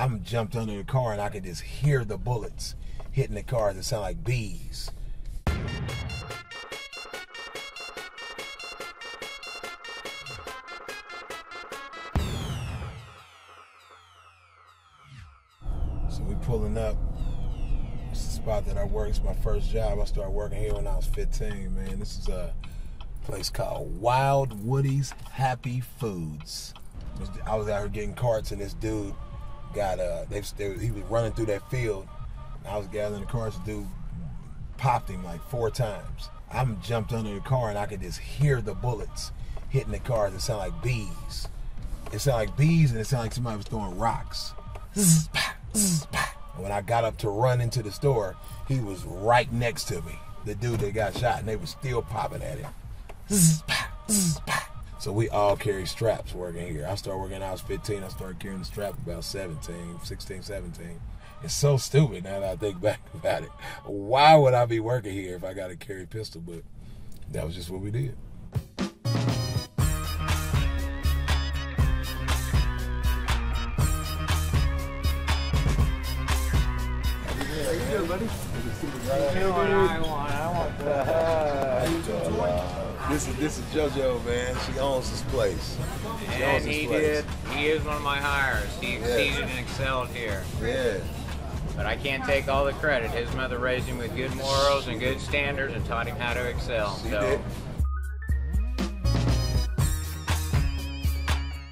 I'm jumped under the car and I could just hear the bullets hitting the car. It sound like bees. So we pulling up. It's the spot that I work. It's my first job. I started working here when I was 15, man. This is a place called Wild Woody's Happy Foods. I was out here getting carts and this dude got uh they, they he was running through that field. I was gathering the carts. The dude popped him like four times. I'm jumped under the car and I could just hear the bullets hitting the car. It sounded like bees. It sounded like bees and it sounded like somebody was throwing rocks. When I got up to run into the store, he was right next to me. The dude that got shot, and they were still popping at him. So we all carry straps working here. I started working when I was 15. I started carrying the strap about 17, 16, 17. It's so stupid now that I think back about it. Why would I be working here if I got to carry a pistol? But that was just what we did. How you doing, buddy? You know what I want? I want the. This is this is JoJo, man. She owns this place. She And owns this he place. did. He is one of my hires. He exceeded and excelled here. Yeah. But I can't take all the credit. His mother raised him with good morals and good standards and taught him how to excel. She so did.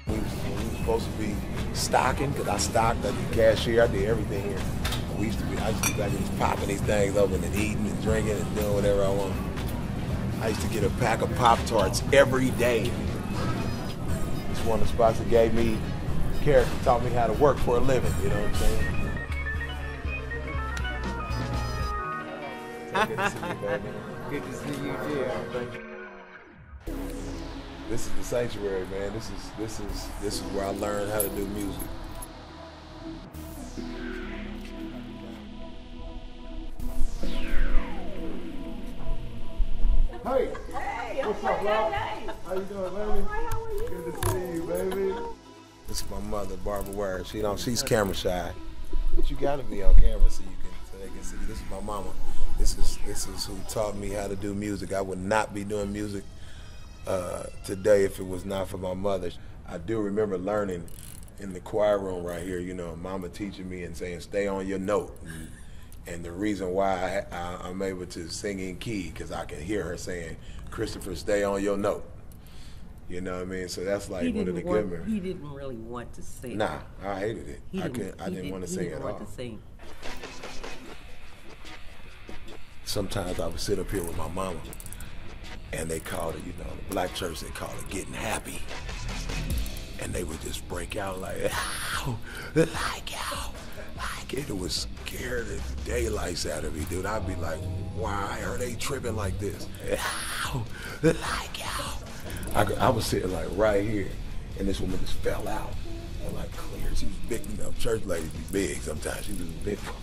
We was, we was supposed to be stocking because I stocked, I did cashier, I did everything here. We used to be, I used to be back just popping these things open and eating and drinking and doing whatever I want. I used to get a pack of Pop Tarts every day. It's one of the spots that gave me character, taught me how to work for a living. You know what I'm saying? So good to see you, baby. good to see you too. This is the sanctuary, man. This is this is this is where I learned how to do music. Hey! Hey! What's up, love? How you doing, baby? How are you? Good to see you, baby. This is my mother, Barbara Ware. She don't she's camera shy. But you gotta be on camera so you can so they can see. This is my mama. This is this is who taught me how to do music. I would not be doing music uh, today if it was not for my mother. I do remember learning in the choir room right here, you know, mama teaching me and saying, stay on your note. And, the reason why I, I, I'm able to sing in key, because I can hear her saying, Christopher, stay on your note. You know what I mean? So that's like one of the didn't good memories. He didn't really want to sing. Nah, I hated it. He I couldn't. I he didn't want to he sing didn't at want all. to sing. Sometimes I would sit up here with my mama, and they called it, you know, the black church. They called it getting happy, and they would just break out like, "Ow, like ow, It was scared the daylights out of me, dude. I'd be like, why are they tripping like this? Like ow. I, I was sitting like right here, and this woman just fell out and like cleared. She was big, you know, church ladies be big sometimes. She was a big, one.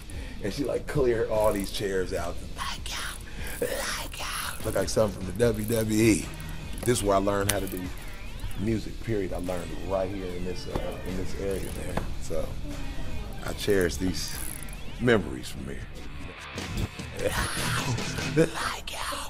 and she like cleared all these chairs out. Like out, like out. Look like something from the WWE. This is where I learned how to do music. Period. I learned right here in this uh, in this area, man. So I cherish these memories from here. Like.